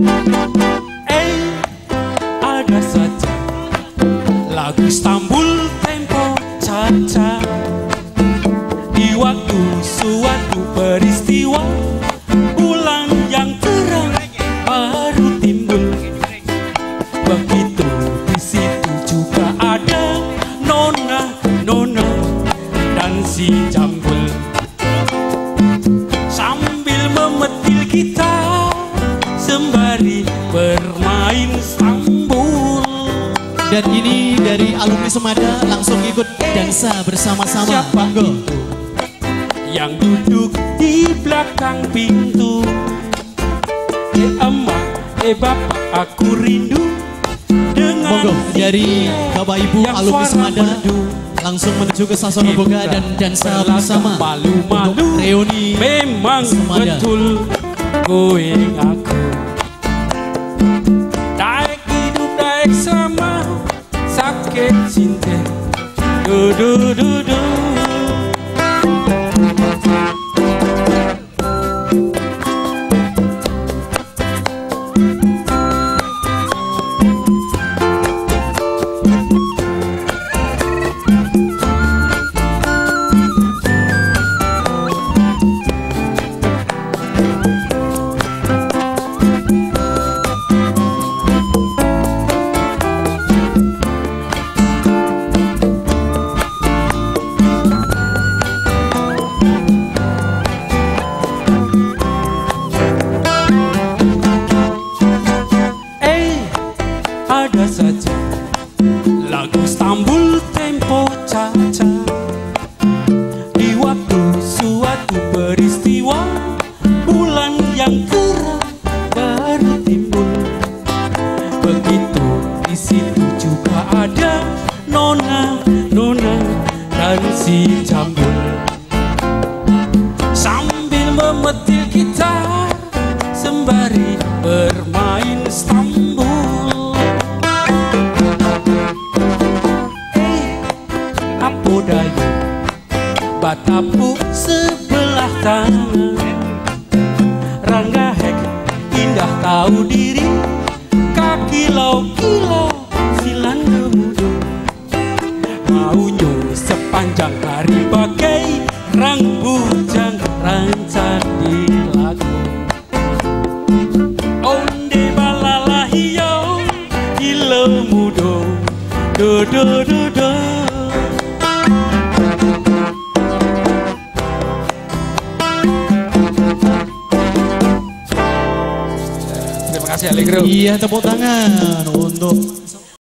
Eh, ada saja. Lagu Istanbul tempo caca Di waktu suatu peristiwa bulan yang terang baru timbul. Begitu di situ juga ada nona-nona dan si jambu bermain stambul Dan ini dari alumni Semada langsung ikut dansa bersama-sama. Siapa Monggo. itu yang duduk di belakang pintu Eh emak, eh bapak aku rindu Dengan Monggo dari Bapak Ibu alumni Semada langsung menuju ke Sasono Boga dan dansa bersama malu-malu. untuk reuni Memang Semada. betul going aku get in there. Do do do do. Ada saja. Lagu Stambul tempo caca. Di waktu suatu peristiwa Bulan yang terang baru timbul. Begitu di situ juga ada Nona, Nona dan si Jambul Batapu sebelah tangan Rangga hek indah tahu diri. Kaki kilau silang gemudo Maunya sepanjang hari bagai Rang bujang rancang di lagu Onde balala hiyo Ilo mudo. Do do do do Kasih Allegro Iya tepuk tangan untuk